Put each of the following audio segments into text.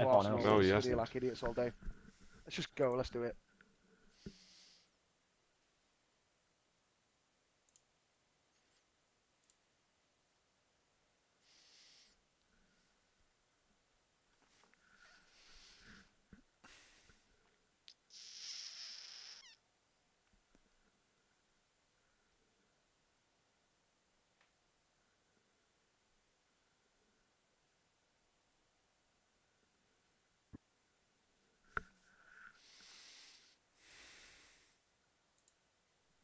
Oh, to Arsenal. Oh, yes. like idiots all day. Let's just go. Let's do it.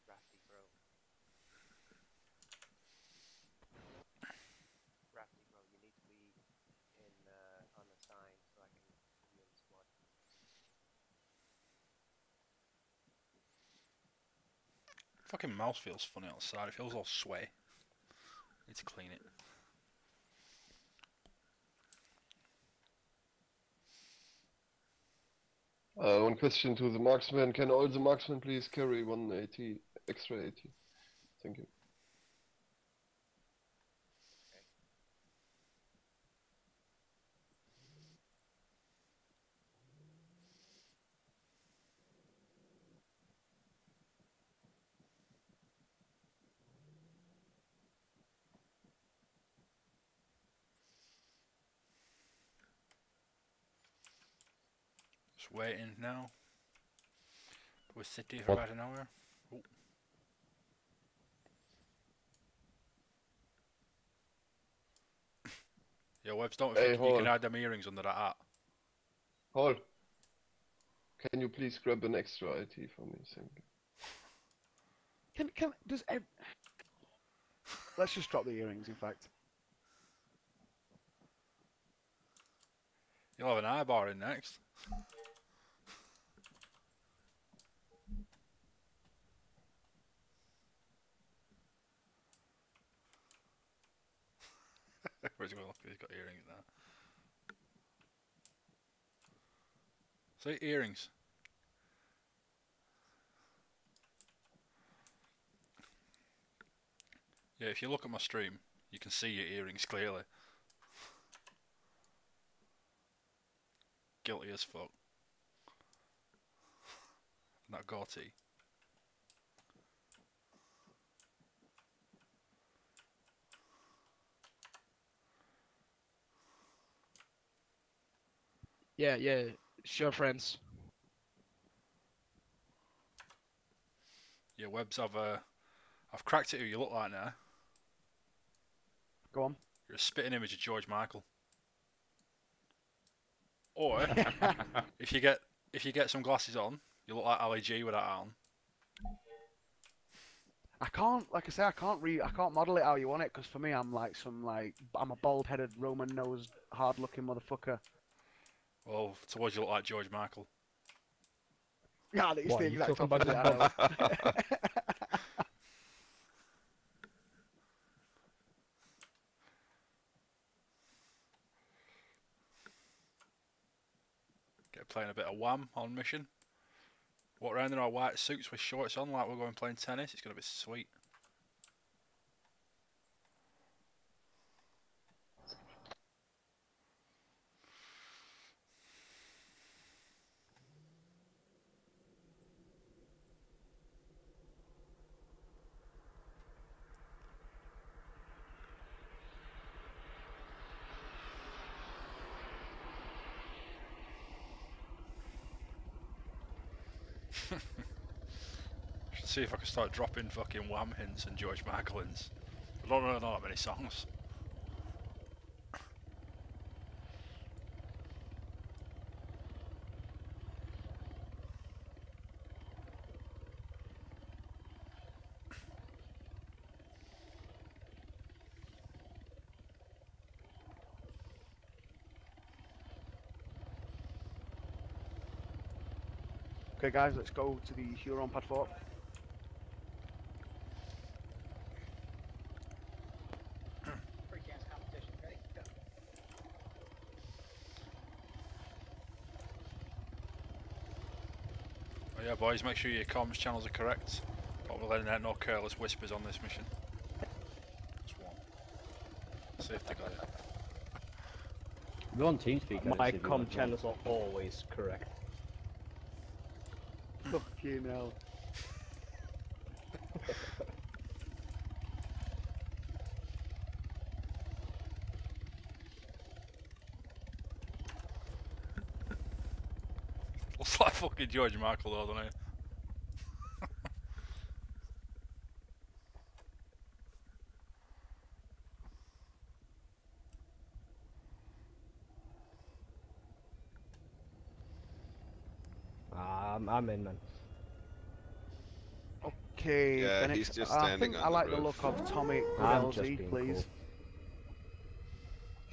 Rafty, bro. Rafty, bro, you need to be in uh, on the sign so I can put you in the squad. Fucking mouse feels funny outside. It feels all sway. Need to clean it. Uh, one question to the marksman. Can all the marksmen please carry 180, extra 80? Thank you. Just waiting now. We're city for What? about an hour. Oh. Yo, Webs, don't Hey, think you can add them earrings under that hat. Paul, can you please grab an extra IT for me? Thank you. Can can does ev- Let's just drop the earrings. In fact, You'll have an eye bar in next. Where's he going? He's got earrings now. See, earrings. Yeah, if you look at my stream, you can see your earrings clearly. Guilty as fuck. And that Yeah, yeah, sure, friends. Yeah, Webs, I've uh, I've cracked it who you look like now. go on. You're a spitting image of George Michael. Or if you get if you get some glasses on, you look like Ali G with that on. I can't, like I say, I can't re, I can't model it how you want it, because for me, I'm like some like, I'm a bald-headed, Roman-nosed, hard-looking motherfucker. Oh, well, towards you look like George Michael. Yeah, it's What, the are you exact talking about opposite. the I know. Get playing a bit of wham on mission. Walk around in our white suits with shorts on like we're going playing tennis. It's gonna be sweet. See if I can start dropping fucking wham hints and George Michael hints. I don't really know that many songs. Okay, guys, let's go to the Huron Pad. Yeah, boys, make sure your comms channels are correct. Not we're letting out no careless whispers on this mission. That's one. See if they got it. We're on TeamSpeak. I My didn't com channels are always correct. Fucking hell. Looks George Michael though, doesn't it? Ah, I'm, I'm in, man. Okay, Yeah, Phoenix, he's just I think on I like the roof. look of Tommy I'm just LZ, being please. cool.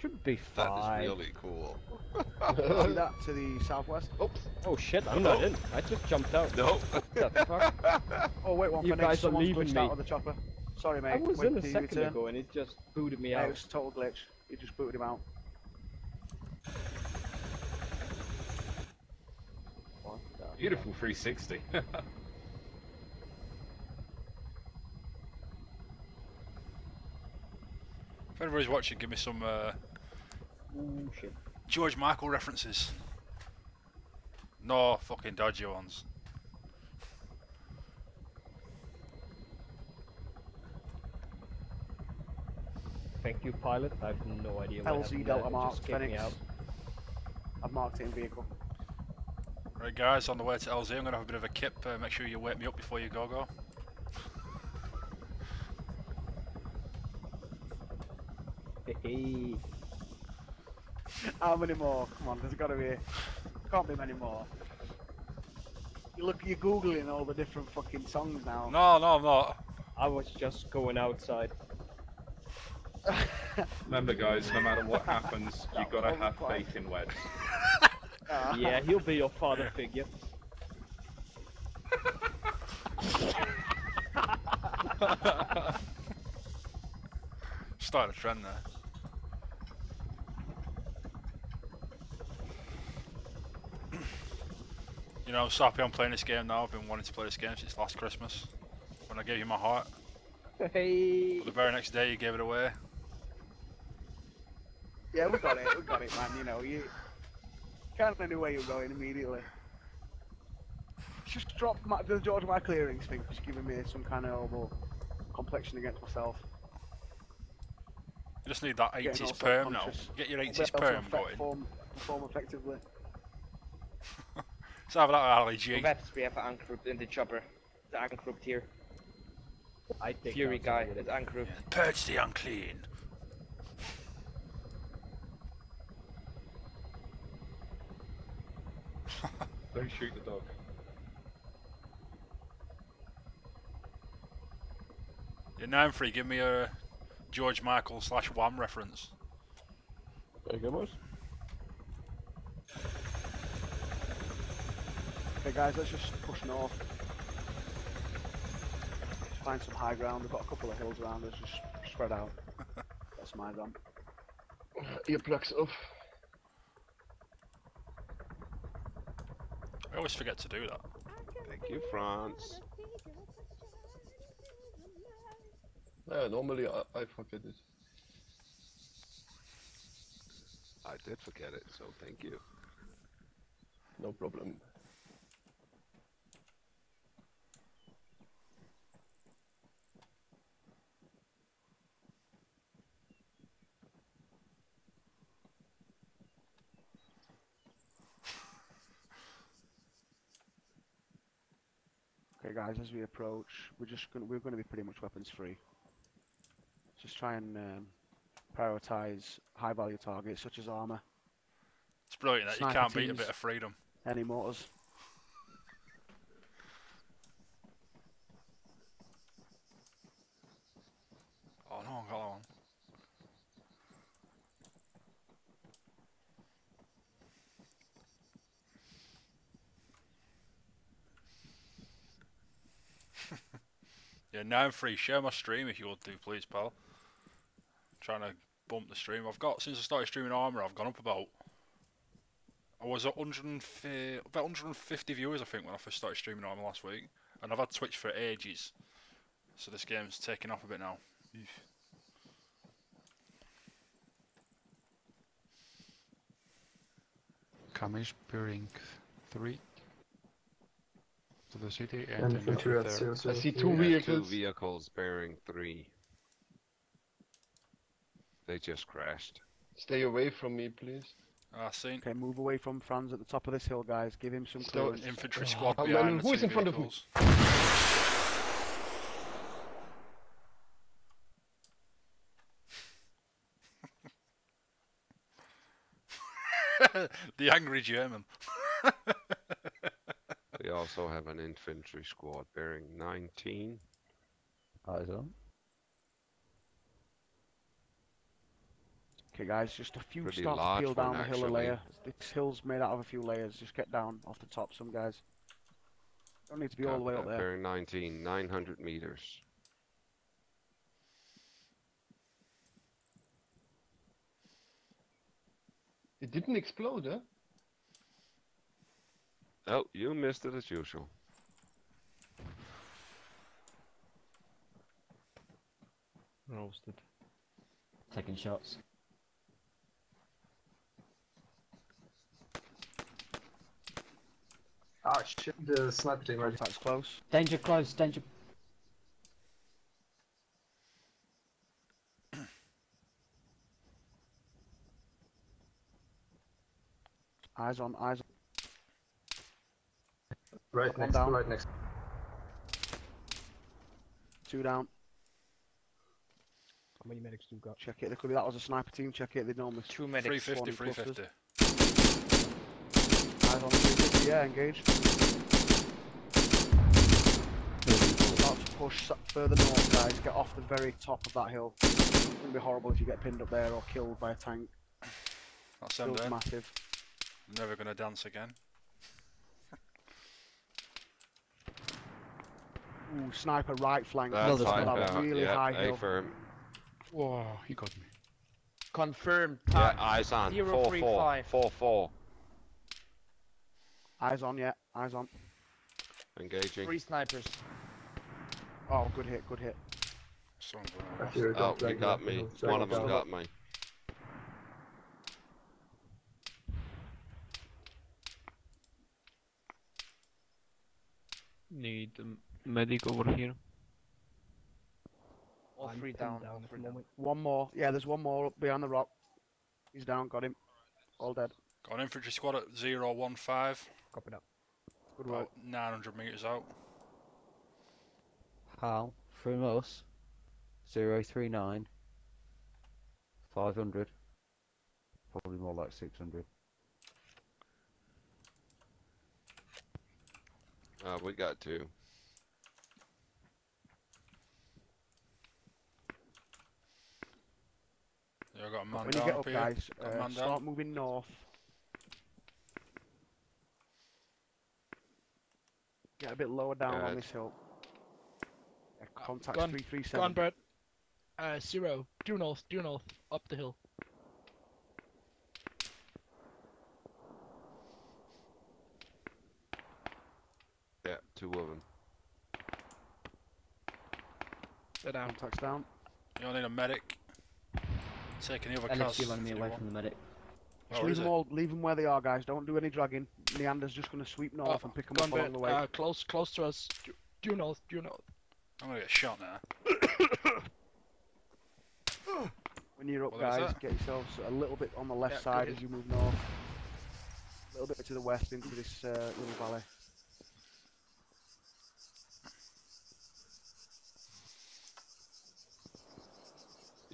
Should be fine. is really cool. See that to the southwest? Oops. Oh shit, I'm not in. I just jumped out. No. What the fuck? Oh wait, one You Phoenix, guys are someone's leaving me. out of the chopper. Sorry mate, I was wait in a second return. ago and it just booted me Yeah, it out. was a total glitch. You just booted him out. What the Beautiful 360. If anybody's watching, give me some uh, Ooh, shit. George Michael references. No fucking dodgy ones. Thank you, pilot. I have no idea what happened LZ there. Delta Mark, just kicked me Phoenix. I've marked it in vehicle. Right guys, on the way to LZ, I'm gonna have a bit of a kip. Uh, make sure you wake me up before you go go. Hey, How many more? Come on, there's gotta be. Can't be many more. You look, you're googling all the different fucking songs now. No, no, I'm not. I was just going outside. Remember, guys, no matter what happens, you gotta have faith in Webs. Ah. Yeah, he'll be your father figure. Start a trend there. Know, I'm so happy I'm playing this game now. I've been wanting to play this game since last Christmas. When I gave you my heart. Hey. But the very next day you gave it away. Yeah, we got it. We got it, man. You know, you can't know where you're going immediately. Just drop my, the George my earrings thing. Just giving me some kind of elbow complexion against myself. You just need that Getting 80s all perm now. Get your 80s perm going. Form, perform effectively. Let's have that Ali G. We have an group in the chopper. The group here. I think Fury guy what it is is. group. Purge the unclean. Don't shoot the dog. You're known free. Give me a George Michael slash Wham reference. There you go, boys. Okay, guys, let's just push north. Just find some high ground. We've got a couple of hills around us. Just spread out. That's my gun. Earplugs off. I always forget to do that. Thank you, Franz. Yeah, normally I, I forget it. I did forget it, so thank you. No problem. Guys, as we approach, we're just gonna we're gonna be pretty much weapons free. Just try and um, prioritize high value targets such as armor, It's brilliant that you can't beat a bit of freedom. any mortars. Oh no, I got that one. Yeah, now I'm free. Share my stream if you would do, please, pal. trying to bump the stream. I've got since I started streaming Arma. I've gone up about. I was at 150, about 150 viewers, I think, when I first started streaming Arma last week, and I've had Twitch for ages. So this game's taking off a bit now. Eesh. Kamish bearing three to the city and And infantry there. 0, I see two Yeah, vehicles. Two vehicles bearing three. They just crashed. Stay away from me, please. Ah, I seen Okay, move away from Franz at the top of this hill, guys. Give him some So- clearance. infantry Oh, squad man, behind the who is in front of me? vehicles. the angry German. We also have an infantry squad bearing 19. Eyes on. Okay, guys, just a few Pretty start to peel down the hill a layer. This hill's made out of a few layers. Just get down off the top, some guys. Don't need to be all the way up uh, there. Bearing 19, 900 meters. It didn't explode, huh? Oh, you missed it as usual. Roasted. Taking shots. Ah, shit, the sniper team already. Contact's close. Danger close, danger. Eyes on, eyes on. Right One next, down. right next. Two down. How many medics do you got? Check it. There could be that was a sniper team. Check it. They know miss. Two medics. 350, Squad in 350. Eyes on 350. Yeah, engage. Start to push further north, guys. Get off the very top of that hill. It's gonna be horrible if you get pinned up there or killed by a tank. That's them Hill's then. massive. Never gonna dance again. Ooh, sniper right flank. That's Another high, That sniper. uh, really yeah, high A hill. firm. Whoa, he got me. Confirmed. Yeah, eyes on. Zero, 4 three, 4. five. 4 4. Eyes on, yeah. Eyes on. Engaging. Three snipers. Oh, good hit, good hit. Someone's I gonna- fear Oh, don't you drag got me. One of them down. got me. Need a medic over here. All I'm three down. down all three down. One more. Yeah, there's one more up behind the rock. He's down, got him. All dead. Got an infantry squad at 015. Copy that. Good work. About 900 meters out. Hal from us. 039. 500. Probably more like 600. Uh, we got two. Yeah, I got a man When you get up up, here. guys, uh, start down. moving north. Get a bit lower down on this hill. Yeah, contact gone- 337. Go on, Brett. Uh, zero. Due north, due north. Up the hill. Yeah, two of them. They're down. Contacts down. You don't need a medic. Take any other And cars. you run me away from the medic. Just Oh, leave them it? all, leave them where they are, guys. Don't do any dragging. Neander's just going to sweep north Uh, and pick them go up along the way. Uh, close, close to us. Due, due north, due north. I'm gonna get shot now. when you're up, What guys, get yourselves a little bit on the left Yeah, side as you move north. A little bit to the west into this uh, little valley.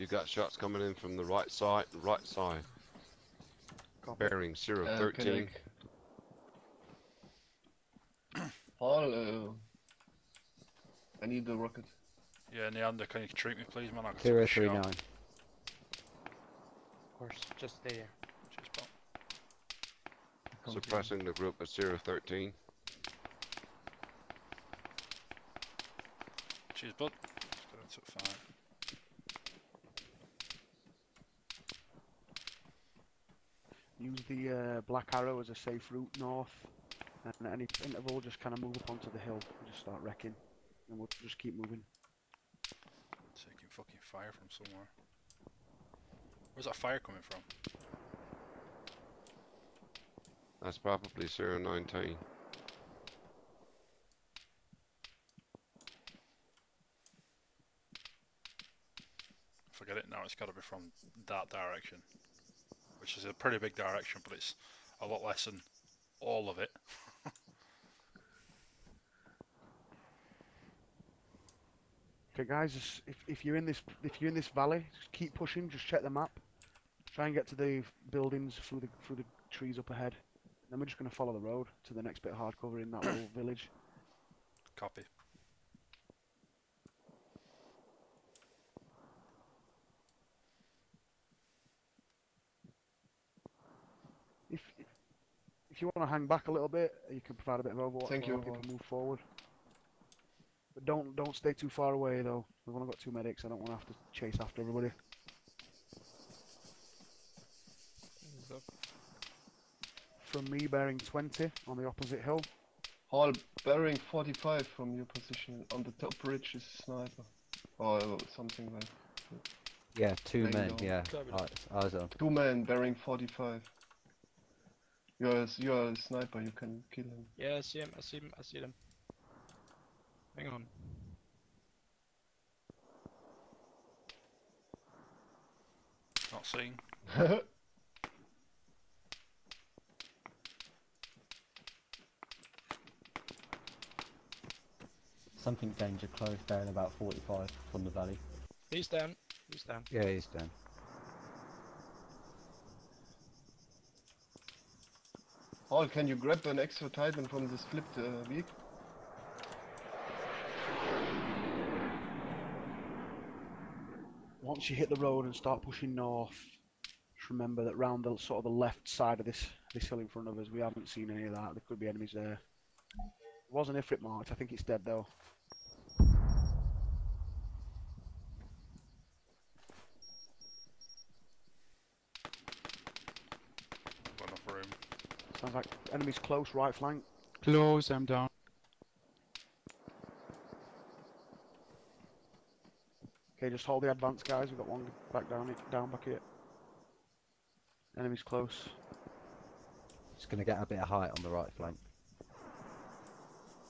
You got shots coming in from the right side, right side. Copy. Bearing 0 Uh, 13. Pinnock. Paul, uh, I need the rocket. Yeah, Neander, can you treat me, please, man? I can take 039. Of course. Just stay there. Cheers, pal. Suppressing the group at 0 13. Cheers, bud. That's it, fine. Use the uh, black arrow as a safe route north, and at any interval, just kind of move up onto the hill and just start wrecking, and we'll just keep moving. Taking fucking fire from somewhere. Where's that fire coming from? That's probably 019. Forget it now, it's got to be from that direction. Which is a pretty big direction, but it's a lot less than all of it. Okay, guys, just- if, if you're in this if you're in this valley, just keep pushing. Just check the map. Try and get to the buildings through the through the trees up ahead. Then we're just going to follow the road to the next bit of hardcover in that little village. Copy. If if you want to hang back a little bit, you can provide a bit of overwatch Thank while you, people move forward. But don't don't stay too far away though. We've only got two medics. I don't want to have to chase after everybody. From me bearing 20 on the opposite hill. Hall bearing 45 from your position. On the top ridge is sniper. Or something like That. Yeah, two Laying men. down. Yeah, Covered. eyes, eyes on. Two men bearing 45. You're a, you're a sniper, you can kill him. Yeah, I see him. I see him. I see them. Hang on. Not seeing. Something danger close down about 45 from the valley. He's down. He's down. Yeah, he's down. Hall, can you grab an extra titan from this flipped uh, vehicle? Once you hit the road and start pushing north, just remember that round the sort of the left side of this this hill in front of us, we haven't seen any of that. There could be enemies there. It wasn't Ifrit marked. I think it's dead though. Got enough room. Sounds like enemies close, right flank. Close, I'm down. Okay, just hold the advance, guys. We've got one back down, it- down back here. Enemies close. It's going to get a bit of height on the right flank.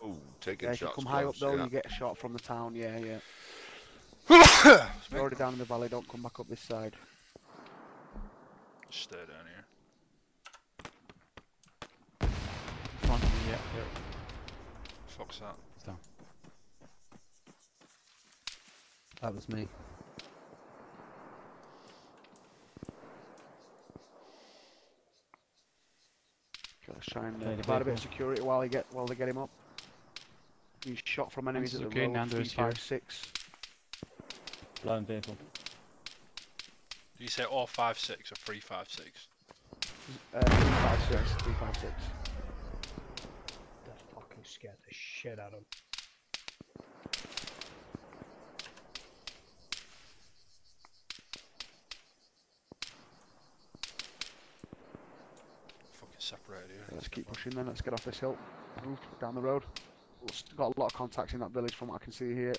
Oh, taking Yeah, if you shots. come high up though, yeah. you get a shot from the town. Yeah, yeah. Excuse me. You're already down in the valley. Don't come back up this side. Stay down here. Front of me, yeah, yeah. Fuck's that. He's down. That was me. Okay, let's try and uh, provide a bit of security while they get while they get him up. He's shot from enemies at the okay, road. Nando Three is here. five six. Blown vehicle. Do you say all five six or three five six? Uh, three five six. Three five six. That scared the shit out of him. Fucking separated here. Let's keep pushing then. Let's get off this hill. Move down the road. We've got a lot of contacts in that village from what I can see here.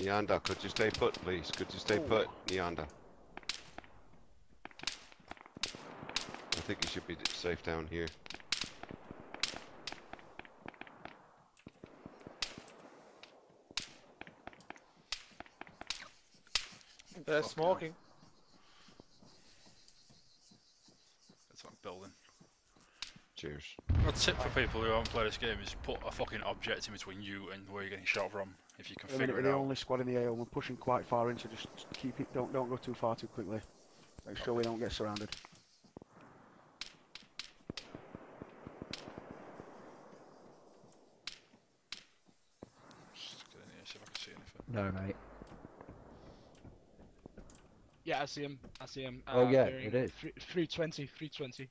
Neander, could you stay put, please? Could you stay Oh. put, Neander? I think you should be safe down here. They're Fucking smoking. It's like building. Cheers. A tip for people who haven't played this game is put a fucking object in between you and where you're getting shot from, if you can At the minute, figure we're it the out. only squad in the AO. We're pushing quite far in, so just keep it. Don't don't go too far too quickly. Make sure we don't get surrounded. Just get in here, see if I can see anything. No, mate. Yeah, I see him. I see him. Oh, uh, yeah, it is. 320, 320.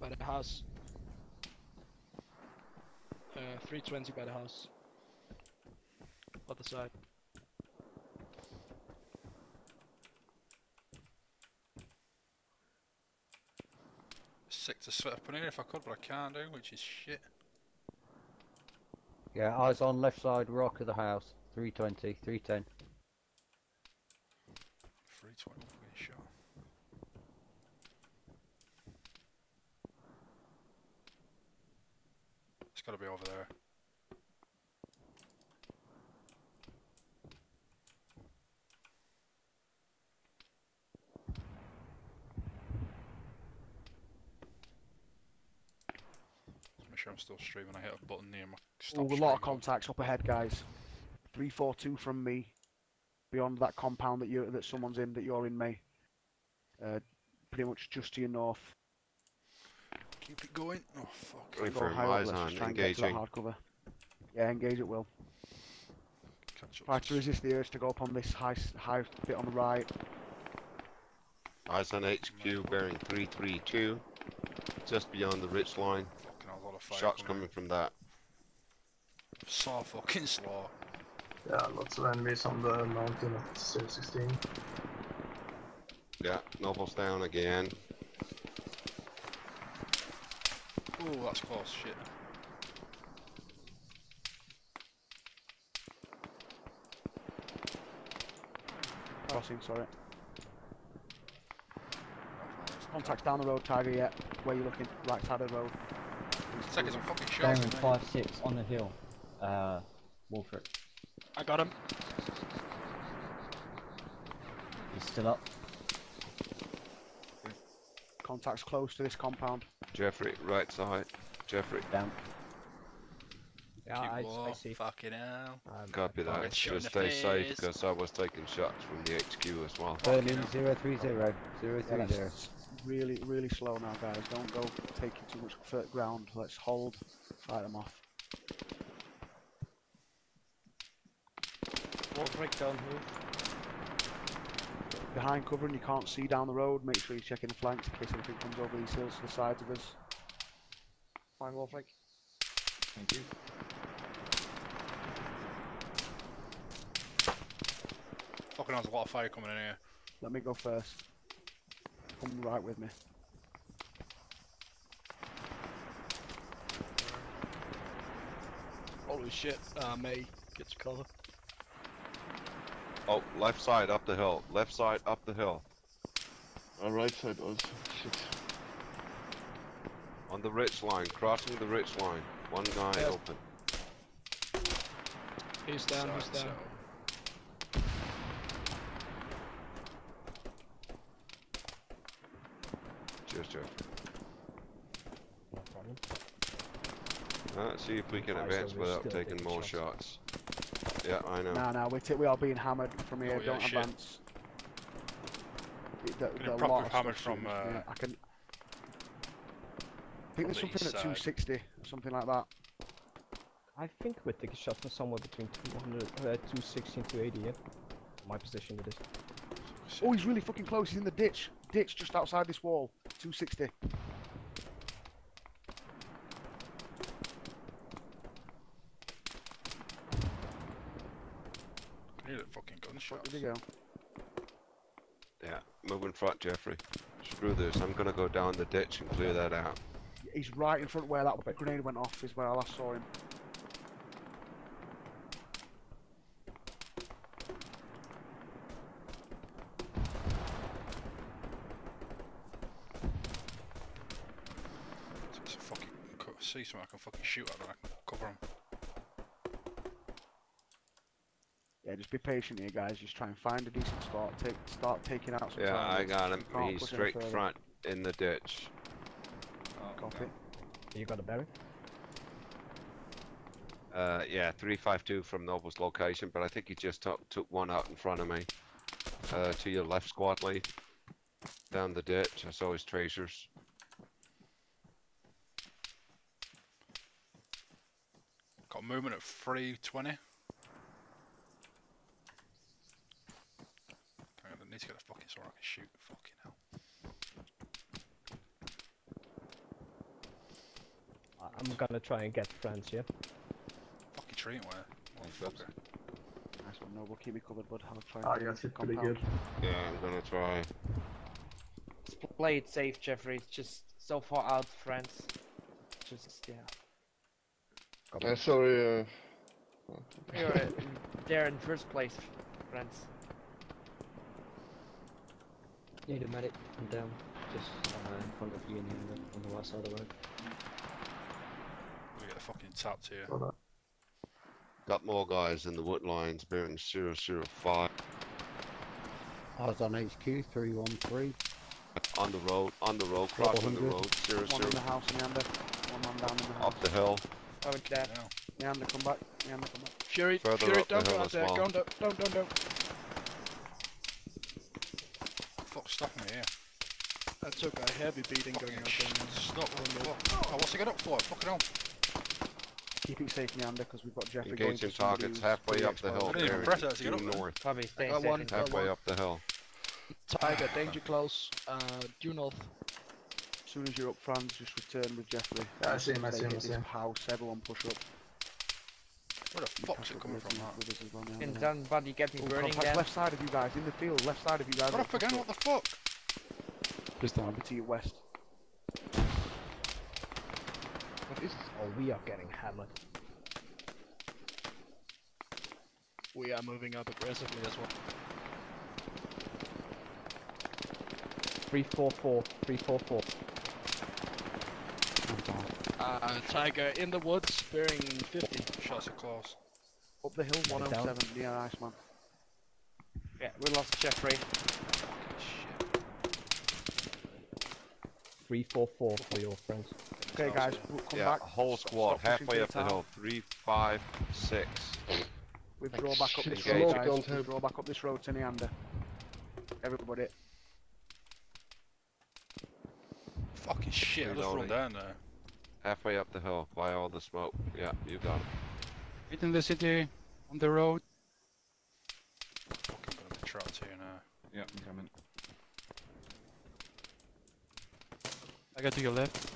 By the house. Uh, 320 by the house. Other side. Sick to split up in here if I could, but I can't do, which is shit. Yeah, eyes on left side rock of the house. 320, 310. That's what going to show. It's got to be over there. Make sure I'm still streaming. I hit a button near my. Oh, a lot of contacts up ahead, guys. Three, four, two from me. Beyond that compound that you that someone's in, that you're in, May. Uh, pretty much just to your north. Keep it going. Oh fuck. Go Confirm, high up, eyes on, just try and get to that engaging. hard cover. Yeah, engage it will. Catch up Try to resist the urge to go up on this high high bit on the right. Eyes on HQ bearing 332. Just beyond the ridge line. Fucking a lot of fire Shots coming. coming from that. So fucking slow. Yeah, lots of enemies on the mountain at 16. Yeah, Noble's down again. Oh, that's close. Shit. Crossing, sorry. Contacts down the road, Tiger, yeah. Where you looking? Right side of the road. Seconds, I'm fucking Bearing shouting. mate. five six on the hill. Uh, Wolfric. I got him. He's still up. Contacts close to this compound. Jeffrey, right side. Jeffrey, Down. Yeah, I, low. I see. Fucking hell. Um, copy I'll that. get shot in Just the stay safe because I was taking shots from the HQ as well. Berlin zero three zero. Zero Yeah, three zero. really, really slow now, guys. Don't go taking too much ground. Let's hold, fight them off. Wolfric, don't move. Behind cover and you can't see down the road. Make sure you're checking the flanks in case anything comes over these hills to the sides of us. Fine, Wolfric. Thank you. Fucking hell, there's a lot of fire coming in here. Let me go first. Come right with me. Holy shit. Uh, May, get your cover. Oh, left side up the hill. Left side up the hill. Uh, right side also. Shit. On the ridge line. Crossing the ridge line. One guy Yes. open. He's down, he's down. so- Cheers, Jeff. No problem. Uh, see if we can advance without taking taking more shots. shots. Yeah, I know. Nah, nah, we're, t- we are being hammered from here. Oh, yeah, Don't shit. advance. The, the, Getting the proper lot hammered from, shooting yeah. uh, I can. I think there's something at side. 260, something like that. I think we're taking shots from somewhere between 200, uh, 260 and 280, yeah? My position it is. Oh, he's really fucking close. He's in the ditch. Ditch just outside this wall. 260. I need a fucking Where gunshot. did he go? Yeah, move in front, Jeffrey. Screw this. I'm gonna go down the ditch and clear that out. He's right in front where that grenade went off. Is where I last saw him. Fucking see something I can fucking shoot at and I can cover him. Just be patient here, guys. Just try and find a decent spot. Take, start taking out some Yeah, I got him. Can't He's straight further. front in the ditch. Oh, Copy. You got a bearing? Uh, yeah, 352 from Noble's location, but I think he just took, took one out in front of me. Uh, to your left squad lead. Down the ditch. I saw his tracers. Got movement at 320. Hang on, I need to get a fucking sword I can shoot. Fucking hell. I- I'm gonna try and get friends, yeah? Fucking treat where? Motherfucker. Nice one, Noble. Keep me covered, bud. I'll try. Ah, and you get got into hit the pretty good. Yeah, I'm gonna try. Just play it safe, Jeffrey. It's just so far out, friends. Just yeah. Uh, sorry, uh, You're uh, there in first place, friends. Need a medic. I'm down. Just uh, in front of you and on the, on the right side of the road. We get the fucking tapped here. Got. Got more guys in the wood lines bearing 005 I was on HQ 313. on the road, on the road, crossing the road, 0, One in the house, Neander. One man down in the house. up the hill. Oh, it's dead. Neander, come back. Neander, come back. Fury, Further Fury, up don't go out there. well. Don't, don't, don't, don't, don't. Fuck, stop me here. I took a heavy beating going out there. man. Stop. Fuck. Oh, what's he got up for? Fucking hell. Keep it safe, Neander, because we've got Jeffrey going Engaging to targets who's halfway up the hill, exposed. I didn't even bearing press that to get due north. Copy, stay safe. one. Halfway one. up the hill. Tiger, danger close. Uh, due north. As soon as you're up, Franz, just return with Jeffrey. Yeah, I see him, I see him, I see this him. house, everyone push up. Where the fuck's it coming from, that? With us as well, Can get me Oh, burning again? left side of you guys, in the field, left side of you guys. Got up again, what the fuck? Just down. Over to your west. What is this? Oh, we are getting hammered. We are moving up aggressively as well. 344, 344. I'm. Uh, Tiger in the woods, bearing 50. Shots are close. Up the hill, Down. 107, near Iceman. Yeah, we lost Jeffrey. 344 for your friends. Okay, guys, w- come Yeah, back. whole squad, stop halfway up the hill. Three, five, six. Withdraw back up this road, guys. don't help. Back up this road to Neander. Everybody. Fucking shit, I just run down there. Halfway up the hill, by all the smoke. Yeah, you've got it. Right in the city, on the road. Fucking gonna be trapped here now. Yeah, I'm coming. I got to your left.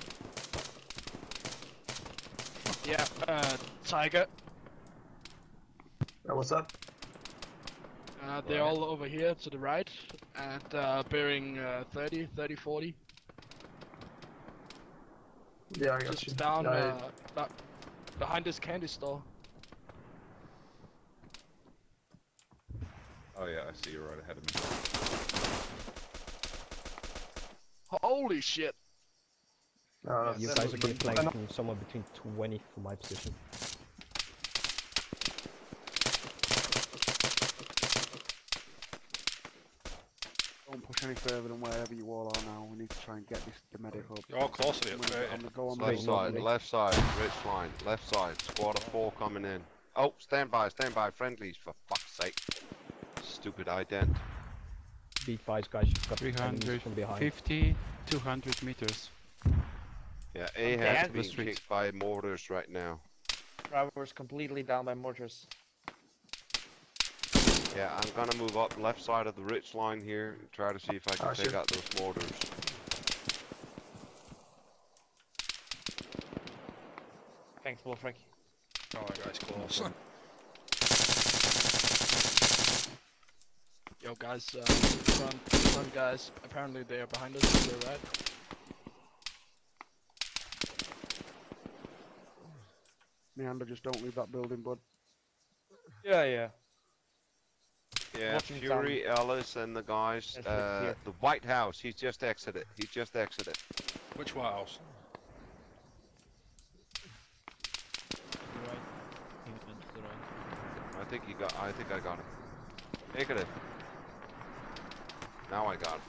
Yeah, uh, Tiger. Yeah, what's up? Uh, they're all over here to the right, and uh, bearing uh, 30, 30, 40. Yeah, I got Just you. down Yeah, I- uh, ba- behind this candy store. Oh yeah, I see you right ahead of me. Holy shit! Uh, You guys are really being good. flanked from somewhere between 20 from my position. Don't push any further than wherever you all are now. We need to try and get this the medic up. You're all close to the I'm gonna- upgrade. I'm gonna go on Left side, left side, rich line, left side, squad of four coming in. Oh, stand by, stand by, friendlies, for fuck's sake. Stupid ident. Beat advised, guys, you've got enemies from behind. 350, 200 meters. Yeah, A Okay, has and- been street. kicked by mortars right now. Driver's completely down by mortars. Yeah, I'm gonna move up left side of the ridge line here, and try to see if I can Ah, take sure. out those mortars. Thanks, Wolfric. Oh, that guy's close. Yo, guys, uh, front, front guys. Apparently they are behind us to the right. Neander, just don't leave that building, bud. Yeah, yeah. Yeah, Watching Fury, Ellis, and the guys. Yes, Uh, here. the White House. He's just exited. He's just exited. Which White House? To the right. He went to the right. I think he got. I think I got him. Negative. Now I got him.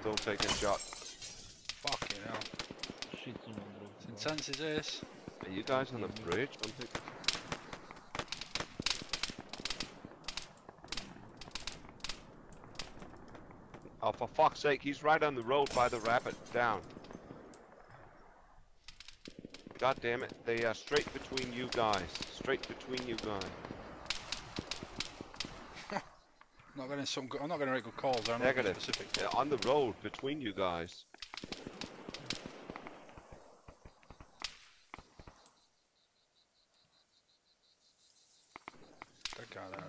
Still taking shot. Fucking hell. As this. Are you guys on the bridge? Oh, for fuck's sake, he's right on the road by the rapid. Down. God damn it. They are straight between you guys. Straight between you guys. Not getting some. I'm not getting very good calls. I'm not Negative. specific. Yeah, on the road between you guys. Guy there.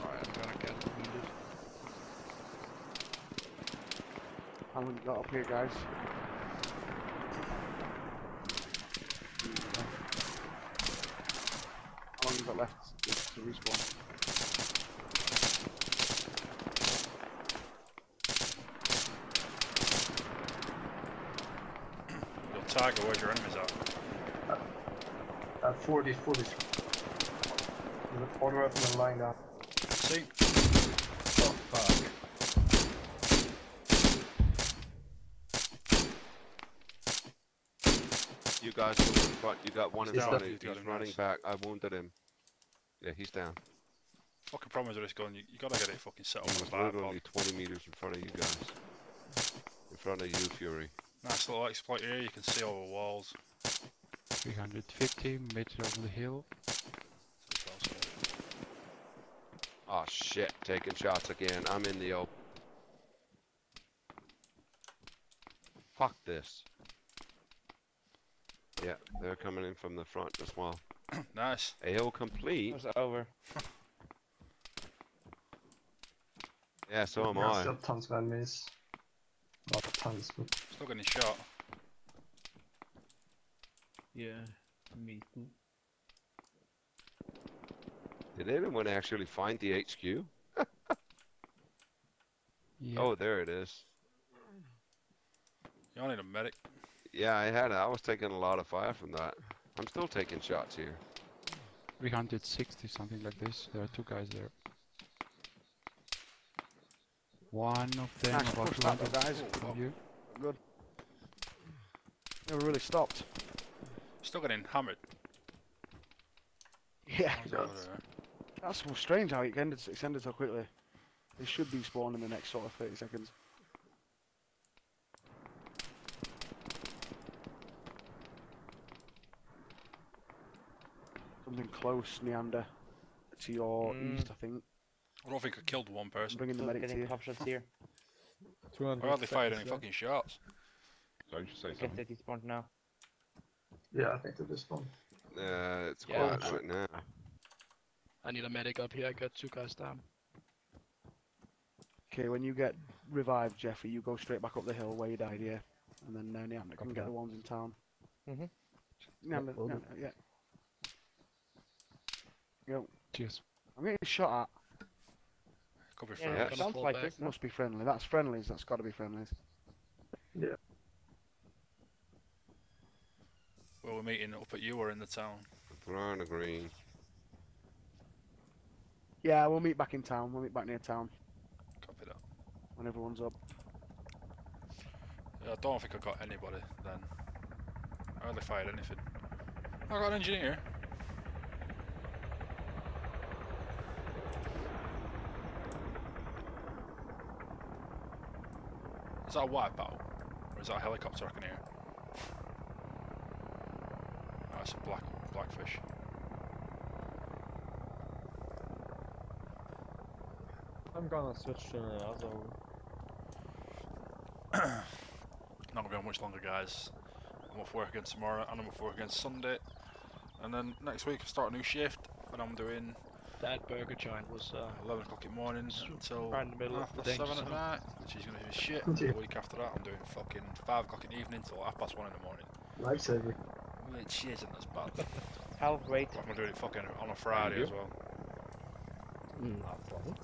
Alright, I'm gonna get. How long you got up here, guys? How long you got left to respawn? Tiger, where's your enemies at? Uh, 40, 40. Order up and line down. See? Oh fuck. You guys move in front. You got one in He's front of you. He's him, running nice. back. I wounded him. Yeah, he's down. Fucking problem with this gun, you, you gotta get it fucking set up He was literally 20 meters in front of you guys. In front of you, Fury. Nice little exploit here, you can see all the walls. 350 meter over the hill. Oh shit, taking shots again. I'm in the open. Fuck this. Yeah, they're coming in from the front as well. nice. AO complete. It's over. Yeah, so am Yeah, I. Still tons of enemies. Not tons, but Still getting shot. Yeah, me too. Did anyone actually find the HQ? Yeah. Oh, there it is. You only need a medic. Yeah, I had. I was taking a lot of fire from that. I'm still taking shots here. 360, something like this. There are two guys there. One of them Nice about push that, 200 guys. from you. Good. Never really stopped. Still getting hammered. Yeah. How's that over there? That's so strange how it ended, it's ended so quickly. They should be spawned in the next sort of 30 seconds. Something close, Neander, to your Mm. east, I think. I don't think I killed one person. I'm person. bringing the Still medic to getting you. pop shots here. I hardly fired any fucking shots. Don't you say Get something? that he spawned now. yeah, I think they just spawned. Uh, it's Yeah. quiet right now. I need a medic up here. I got two guys down. Okay, when you get revived, Jeffrey, you go straight back up the hill where you died, yeah? And then uh, Neander can Copy get the ones in town. Mm-hmm. Neander. Neander, yeah. Yo, Cheers. I'm getting shot at. Could be friendly. Yeah. it sounds like back. this. Must be friendly. That's friendlies. That's got to be friendlies. Yeah. Well, we're meeting up at you or in the town. Throwing a green. Yeah, we'll meet back in town. We'll meet back near town Copy that. when everyone's up. Yeah, I don't think I got anybody then. I hardly fired anything. I got an engineer. Is that a wipeout? Or is that a helicopter I can hear? Oh, it's a black blackfish. I'm gonna switch to the other one. Not gonna be on much longer, guys. I'm off work again tomorrow, and I'm off work again Sunday. And then next week I start a new shift, and I'm doing That burger joint was uh, 11 o'clock in the morning until right in the middle of half the past danger 7 at night, She's gonna be shit. Yeah. The week after that, I'm doing fucking 5 o'clock in the evening till half past 1 in the morning. Lifesaver. Which isn't as bad. How great. I'm gonna do it fucking on a Friday as well. Not a problem.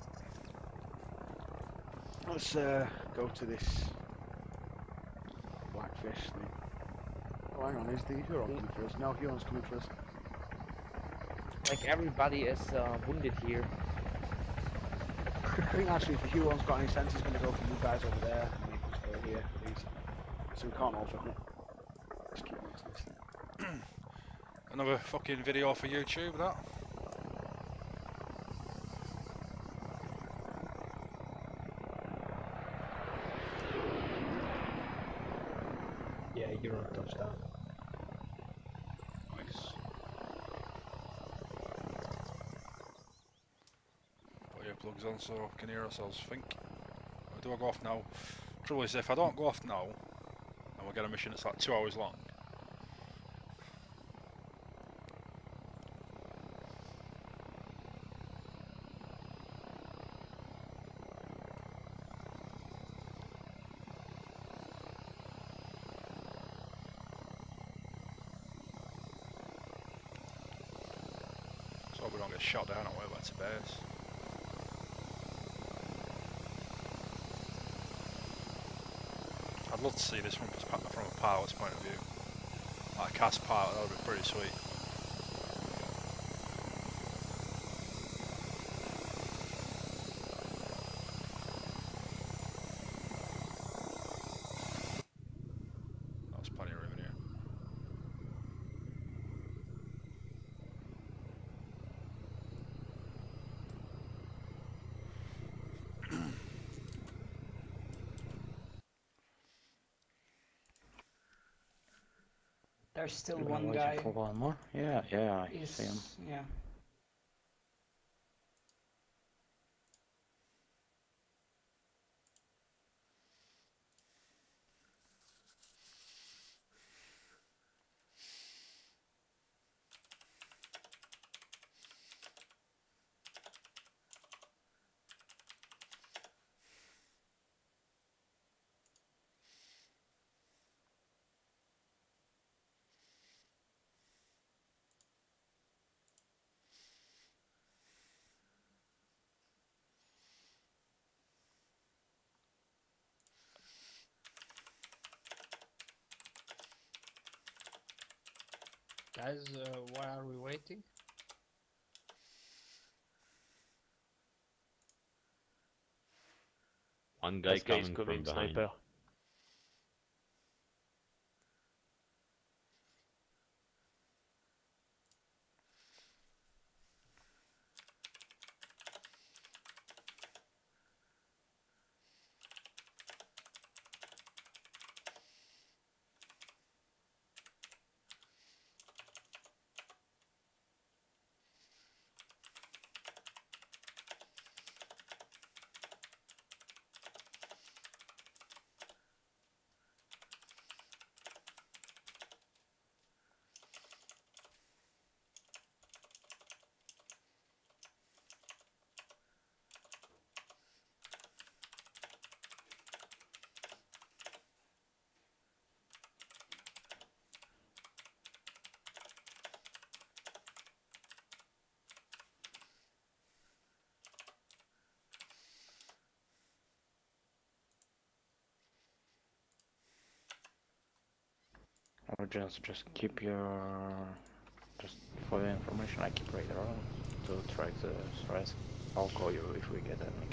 Let's uh, go to this blackfish thing. Oh, hang on. Is the Huron coming for us? No, Huron's coming for us. Like everybody is uh, wounded here. I think actually, if the Huron's got any sense, he's going to go for you guys over there. And you just go here, please. So we can't all film it. Just keep on to this. Another fucking video for YouTube, that. Yeah, you're on touchdown. Nice. Earplugs on so I can hear ourselves think. Or do I go off now? Trouble is, if I don't go off now, and we get a mission that's like two hours long, so we don't get shot down on the way back to base. I'd love to see this from, from a pilot's point of view. Like a CAS pilot, that would be pretty sweet. That's plenty of room in here. There's still one guy. For one more? Yeah, yeah, I see him. yeah. Guys, uh, why are we waiting? One guy This coming coming, from behind. sniper. Or just just keep your just for the information I keep radar on to track the stress. I'll call you if we get any.